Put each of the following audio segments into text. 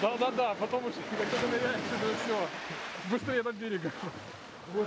Да-да-да, потом уж, когда ты ныряешь, это все. Быстрее до берега. Вот.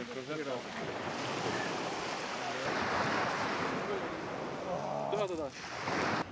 tem projeção. Dá.